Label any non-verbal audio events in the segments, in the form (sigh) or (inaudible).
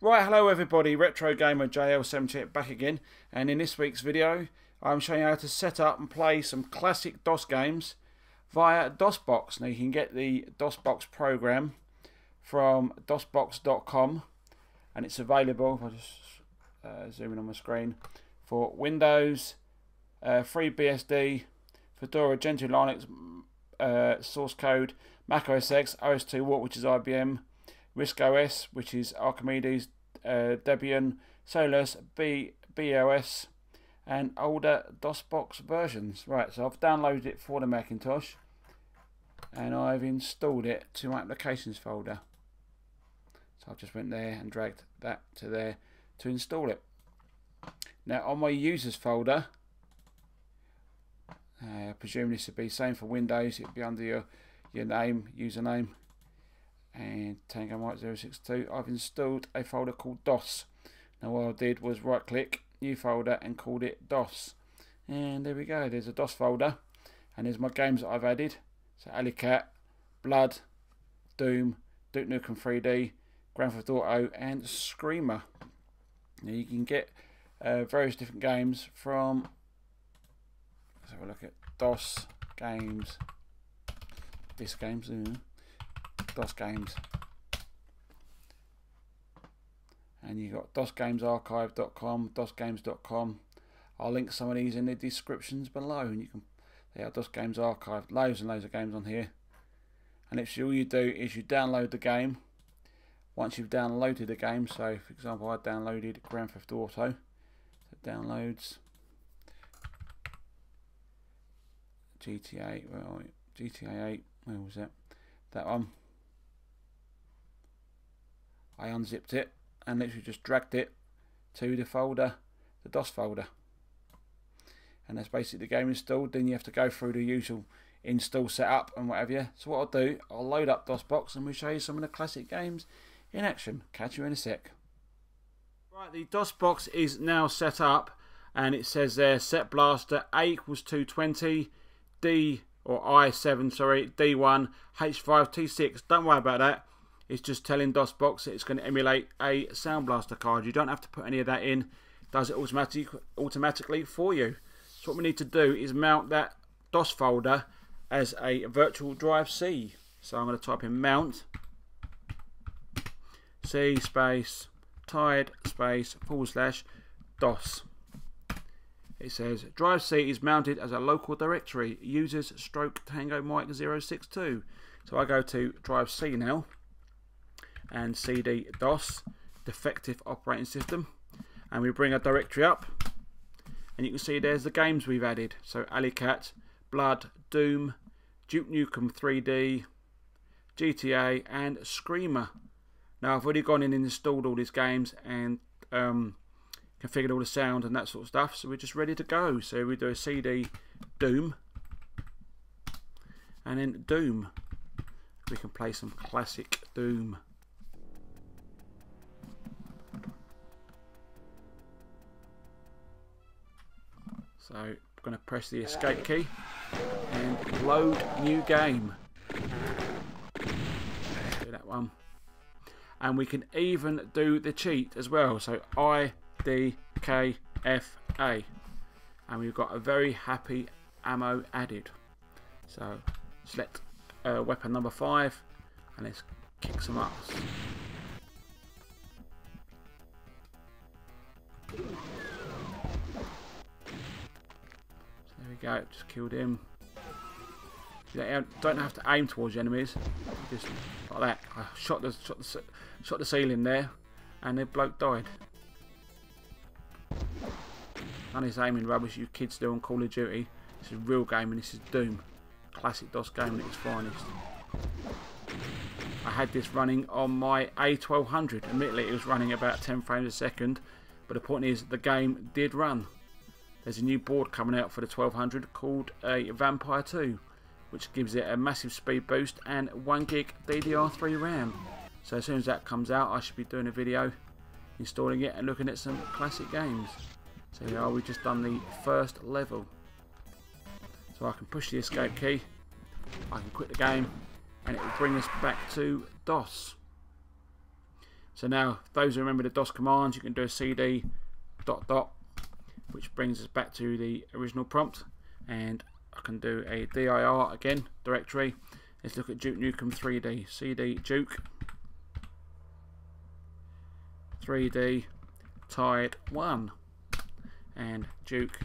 Right, hello everybody, Retro Gamer JL78 back again, and in this week's video I'm showing you how to set up and play some classic DOS games via DOSBox. Now you can get the DOSBox program from DOSBox.com and it's available, if I just uh, zoom in on my screen, for Windows, uh, FreeBSD, Fedora, Gentoo Linux, uh, source code, Mac OS X, OS2 Warp, which is IBM, RISC OS, which is Archimedes, uh, Debian, Solus, B, BOS, and older DOSBox versions. Right, so I've downloaded it for the Macintosh, and I've installed it to my applications folder. So I've just went there and dragged that to there to install it. Now on my users folder, uh, I presume this would be same for Windows, it would be under your, your name, username, and Tango Mike 062 I've installed a folder called DOS. Now what I did was right click new folder and called it DOS. And there we go there's a DOS folder and there's my games that I've added. So Alley Cat Blood Doom Duke Nukem 3D Grand Theft Auto and Screamer. Now you can get uh, various different games from let's have a look at DOS games. This games mm. DOS Games. And you've got DOSGamesArchive.com, DOSGames.com. I'll link some of these in the descriptions below. And you can, they are DOS Games Archive. Loads and loads of games on here. And if all you do is you download the game. Once you've downloaded the game, so for example, I downloaded Grand Theft Auto. So downloads GTA. Well, GTA 8. Where was it? That one. I unzipped it and literally just dragged it to the folder, the DOS folder. And that's basically the game installed. Then you have to go through the usual install setup and whatever. So what I'll do, I'll load up DOSBox and we'll show you some of the classic games in action. Catch you in a sec. Right, the DOSBox is now set up and it says there set blaster A equals 220, D or I7, sorry, D1, H5, T6. Don't worry about that it's just telling DOSBox that it's going to emulate a Sound Blaster card. You don't have to put any of that in. It does it automatic, automatically for you. So what we need to do is mount that DOS folder as a virtual drive C. So I'm going to type in mount C space tilde space forward slash DOS. It says drive C is mounted as a local directory users stroke tango mike 062. So I go to drive C now and cd DOS, defective operating system. And we bring our directory up, and you can see there's the games we've added. So Alley Cat, Blood, Doom, Duke Nukem 3D, GTA, and Screamer. Now I've already gone in and installed all these games and um, configured all the sound and that sort of stuff. So we're just ready to go. So we do a CD Doom, and then Doom. We can play some classic Doom. So I'm going to press the escape key and load new game. Do that one. And we can even do the cheat as well. So I D K F A. And we've got a very happy ammo added. So select uh, weapon number five and let's kick some ass go, just killed him. Don't have to aim towards enemies, just like that. I shot the shot the shot the ceiling there, and the bloke died. None of aiming rubbish you kids do on Call of Duty. This is real game, and this is Doom, classic DOS game at its finest. I had this running on my A1200. Admittedly, it was running about 10 frames a second, but the point is, the game did run. There's a new board coming out for the 1200 called a Vampire 2, which gives it a massive speed boost and 1 gig DDR3 RAM. So as soon as that comes out, I should be doing a video installing it and looking at some classic games. So here we've just done the first level. So I can push the escape key, I can quit the game, and it will bring us back to DOS. So now, those who remember the DOS commands, you can do a cd dot dot, which brings us back to the original prompt. And I can do a dir again, directory. Let's look at Duke Nukem 3D. cd Duke 3D tilde 1 and Duke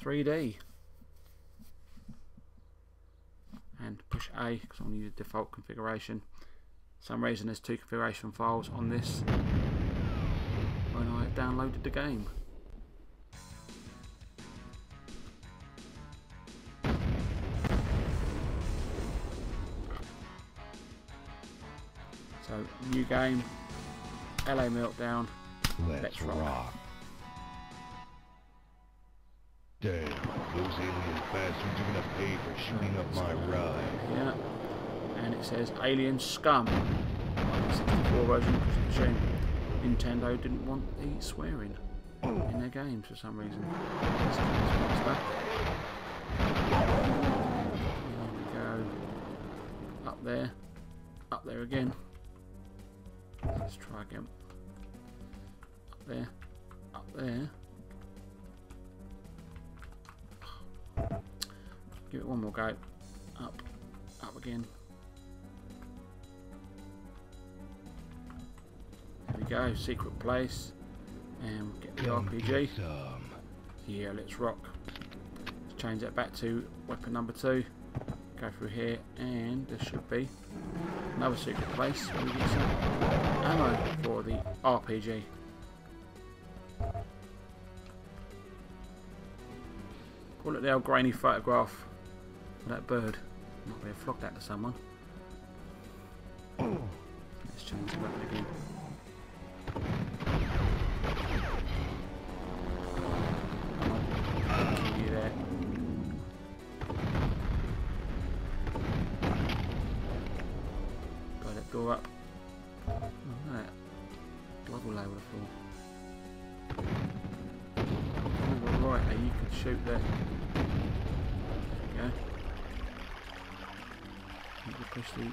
3D and push A because I want to use the default configuration some reason there's two configuration files on this when downloaded the game so new game LA Meltdown Let's, Let's rock. rock. Damn, those alien bastards are gonna pay for shooting up my ride. Yeah. And it says Alien Scum. On the 64 version, it's a shame Nintendo didn't want the swearing in their games for some reason. There we go. Up there. Up there again. Let's try again. Up there. Up there. Give it one more go. Up. Up again. Go, secret place. And we'll get the Come RPG. get. Yeah, let's rock. Let's change that back to weapon number two. Go through here, and there should be another secret place where we get some ammo for the RPG. Call it the old grainy photograph of that bird. Might be a flock that to someone. Let's change the weapon again. Push the.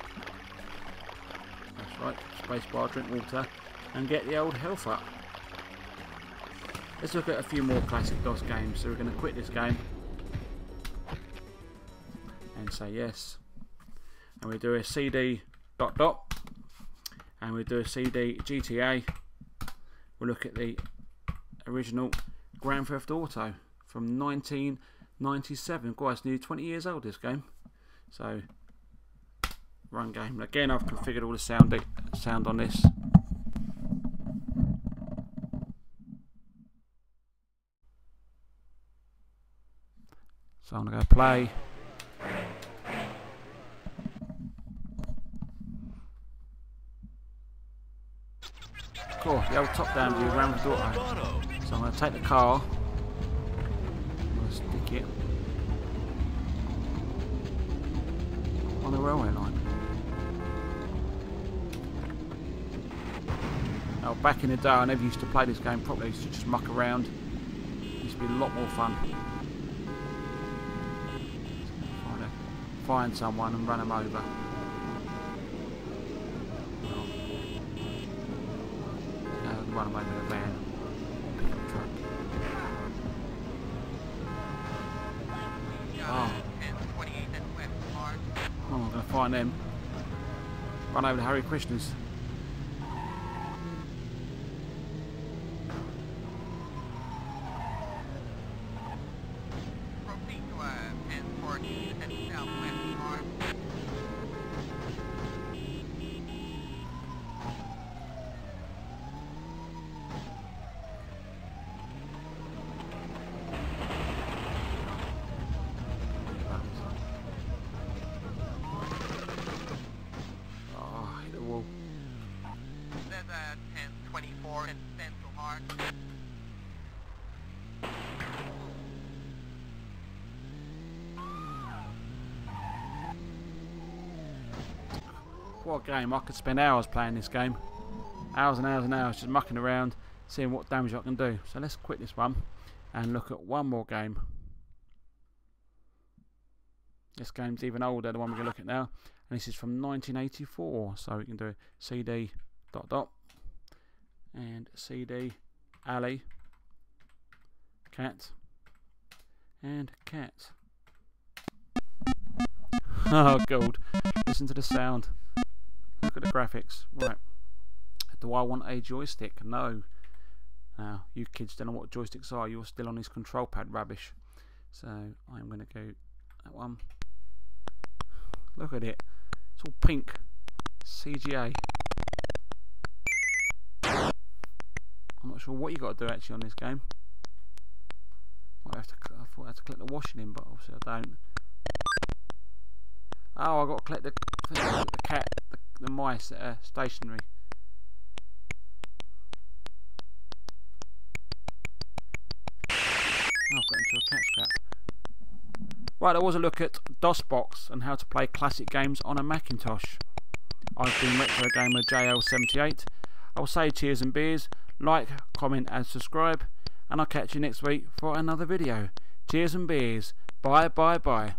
That's right, spacebar, drink water, and get the old health up. Let's look at a few more classic DOS games. So we're going to quit this game and say yes. And we do a CD dot dot, and we do a CD GTA. We'll look at the original Grand Theft Auto from 1997. Guys, it's nearly 20 years old this game. So run game. Again, I've configured all the sound sound on this. So I'm gonna go play. Cool, the old top down view around the door. So I'm gonna take the car. I'm gonna stick it on the railway line. Back in the day I never used to play this game properly, I used to just muck around. It used to be a lot more fun. Find, a, find someone and run them over. Run them over a van. Oh. Oh, I'm going to find them. Run over to Hare Krishna's. Oh, hit the wall. What game. I could spend hours playing this game. Hours and hours and hours just mucking around, seeing what damage I can do. So let's quit this one and look at one more game. This game's even older, the one we're going to look at now. and this is from 1984 so we can do cd dot dot and cd alley cat and cat (laughs) oh god listen to the sound look at the graphics. Right. Do I want a joystick? No. Now you kids don't know what joysticks are. You're still on this control pad rubbish. So I'm going to go that one. Look at it. It's all pink. CGA I'm not sure what you got to do actually on this game. Might have to, I thought I had to click the washing in but obviously I don't. Oh I got to click the, the cat the, the mice that are stationary I've got into a. Right, that was a look at DOSBox and how to play classic games on a Macintosh. I've been Retro Gamer JL78. I'll say cheers and beers, like, comment and subscribe, and I'll catch you next week for another video. Cheers and beers. Bye bye bye.